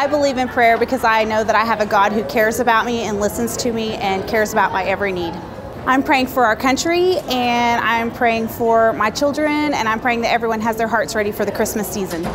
I believe in prayer because I know that I have a God who cares about me and listens to me and cares about my every need. I'm praying for our country and I'm praying for my children and I'm praying that everyone has their hearts ready for the Christmas season.